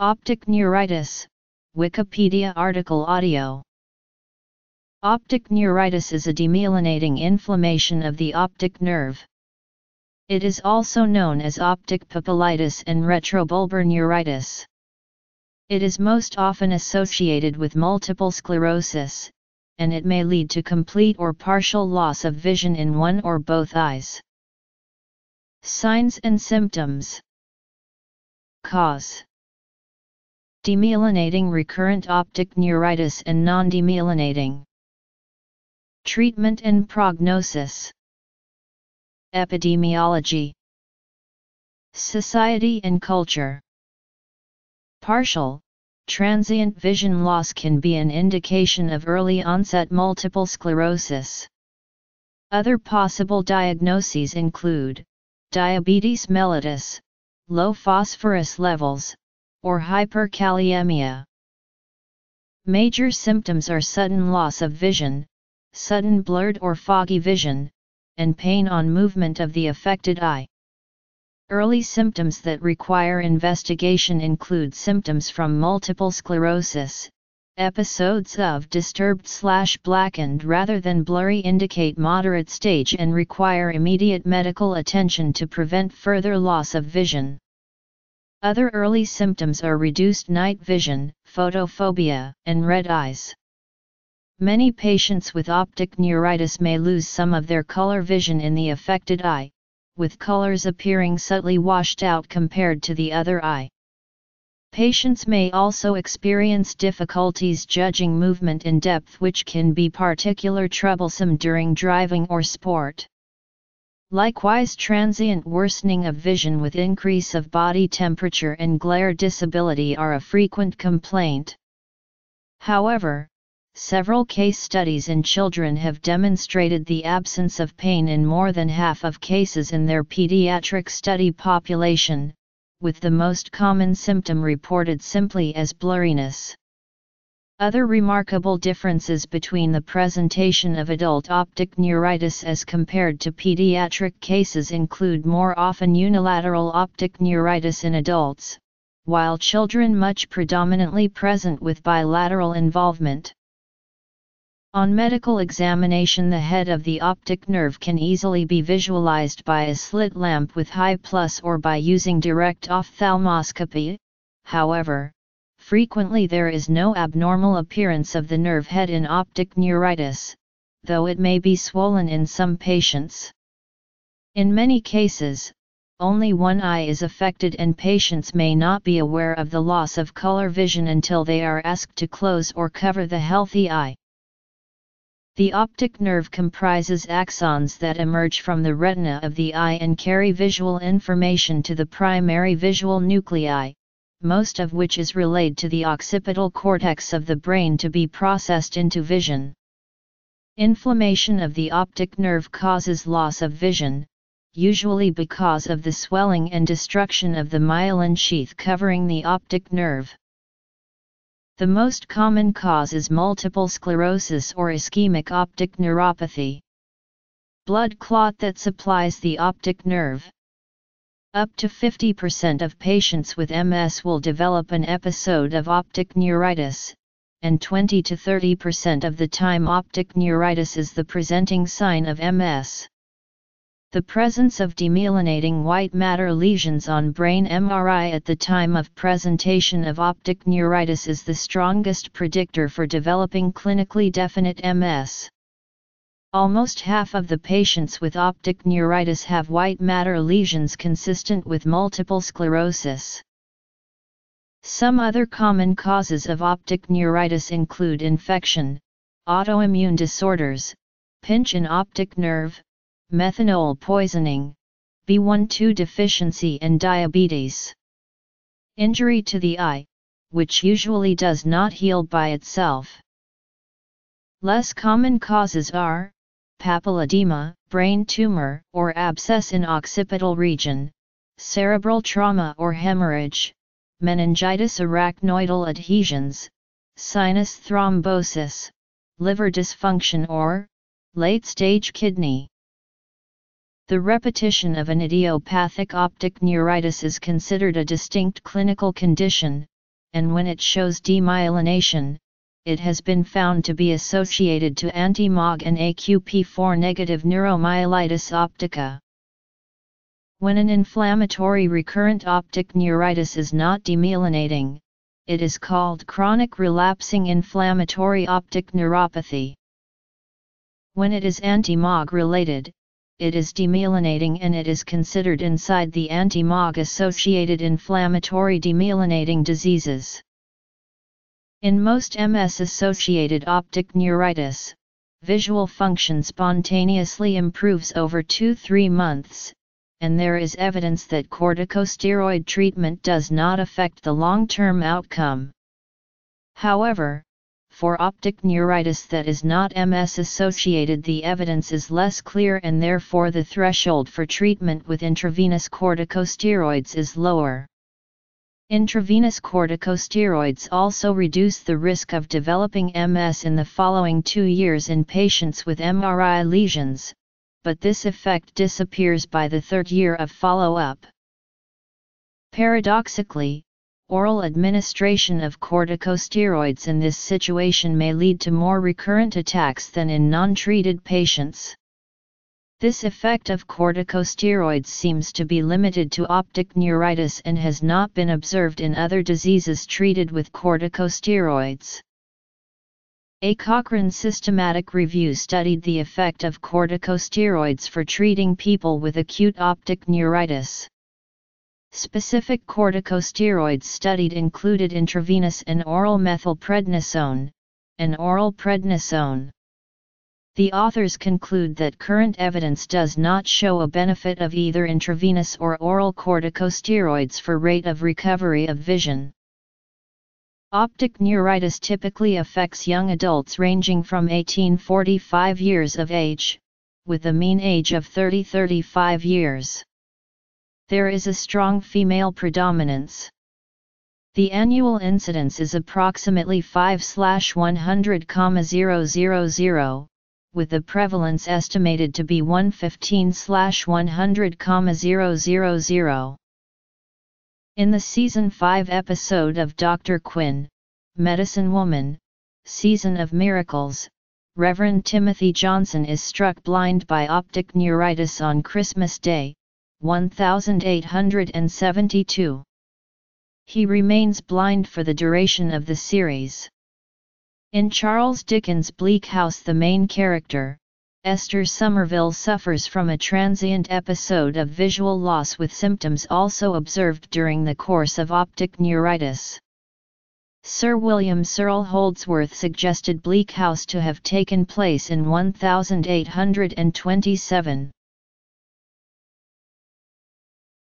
Optic neuritis, Wikipedia article audio. Optic neuritis is a demyelinating inflammation of the optic nerve. It is also known as optic papillitis and retrobulbar neuritis. It is most often associated with multiple sclerosis, and it may lead to complete or partial loss of vision in one or both eyes. Signs and symptoms Cause Demyelinating recurrent optic neuritis and non-demyelinating. Treatment and prognosis. Epidemiology. Society and culture. Partial, transient vision loss can be an indication of early onset multiple sclerosis. Other possible diagnoses include diabetes mellitus, low phosphorus levels, or hyperkalemia. Major symptoms are sudden loss of vision, sudden blurred or foggy vision, and pain on movement of the affected eye. Early symptoms that require investigation include symptoms from multiple sclerosis, Episodes of disturbed slash blackened rather than blurry indicate moderate stage and require immediate medical attention to prevent further loss of vision. Other early symptoms are reduced night vision, photophobia, and red eyes. Many patients with optic neuritis may lose some of their color vision in the affected eye, with colors appearing subtly washed out compared to the other eye. Patients may also experience difficulties judging movement in depth which can be particular troublesome during driving or sport. Likewise transient worsening of vision with increase of body temperature and glare disability are a frequent complaint. However, several case studies in children have demonstrated the absence of pain in more than half of cases in their pediatric study population, with the most common symptom reported simply as blurriness. Other remarkable differences between the presentation of adult optic neuritis as compared to pediatric cases include more often unilateral optic neuritis in adults, while children much predominantly present with bilateral involvement. On medical examination the head of the optic nerve can easily be visualized by a slit lamp with high plus or by using direct ophthalmoscopy, however, frequently there is no abnormal appearance of the nerve head in optic neuritis, though it may be swollen in some patients. In many cases, only one eye is affected and patients may not be aware of the loss of color vision until they are asked to close or cover the healthy eye. The optic nerve comprises axons that emerge from the retina of the eye and carry visual information to the primary visual nuclei, most of which is relayed to the occipital cortex of the brain to be processed into vision. Inflammation of the optic nerve causes loss of vision, usually because of the swelling and destruction of the myelin sheath covering the optic nerve. The most common cause is multiple sclerosis or ischemic optic neuropathy. Blood clot that supplies the optic nerve. Up to 50% of patients with MS will develop an episode of optic neuritis, and 20 to 30% of the time optic neuritis is the presenting sign of MS. The presence of demyelinating white matter lesions on brain MRI at the time of presentation of optic neuritis is the strongest predictor for developing clinically definite MS. Almost half of the patients with optic neuritis have white matter lesions consistent with multiple sclerosis. Some other common causes of optic neuritis include infection, autoimmune disorders, pinch in optic nerve, methanol poisoning, B12 deficiency and diabetes. Injury to the eye, which usually does not heal by itself. Less common causes are papilledema, brain tumor or abscess in occipital region, cerebral trauma or hemorrhage, meningitis arachnoidal adhesions, sinus thrombosis, liver dysfunction or late-stage kidney. The repetition of an idiopathic optic neuritis is considered a distinct clinical condition, and when it shows demyelination, it has been found to be associated to anti-MOG and AQP4 negative neuromyelitis optica. When an inflammatory recurrent optic neuritis is not demyelinating, it is called chronic relapsing inflammatory optic neuropathy. When it is anti-MOG related, it is demyelinating and it is considered inside the anti-MOG associated inflammatory demyelinating diseases. In most MS-associated optic neuritis, visual function spontaneously improves over 2-3 months, and there is evidence that corticosteroid treatment does not affect the long-term outcome. However, for optic neuritis that is not MS associated the evidence is less clear and therefore the threshold for treatment with intravenous corticosteroids is lower. Intravenous corticosteroids also reduce the risk of developing MS in the following two years in patients with MRI lesions, but this effect disappears by the third year of follow-up. Paradoxically, oral administration of corticosteroids in this situation may lead to more recurrent attacks than in non-treated patients. This effect of corticosteroids seems to be limited to optic neuritis and has not been observed in other diseases treated with corticosteroids. A Cochrane systematic review studied the effect of corticosteroids for treating people with acute optic neuritis. Specific corticosteroids studied included intravenous and oral methylprednisolone, and oral prednisone. The authors conclude that current evidence does not show a benefit of either intravenous or oral corticosteroids for rate of recovery of vision. Optic neuritis typically affects young adults ranging from 18-45 years of age, with a mean age of 30-35 years. There is a strong female predominance. The annual incidence is approximately 5/100,000, with the prevalence estimated to be 115/100,000. In the season 5 episode of Dr. Quinn, Medicine Woman, Season of Miracles, Reverend Timothy Johnson is struck blind by optic neuritis on Christmas Day, 1872. He remains blind for the duration of the series. In Charles Dickens' Bleak House the main character, Esther Summerson suffers from a transient episode of visual loss with symptoms also observed during the course of optic neuritis. Sir William Searle Holdsworth suggested Bleak House to have taken place in 1827.